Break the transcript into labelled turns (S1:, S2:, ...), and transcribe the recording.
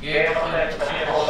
S1: Yeah.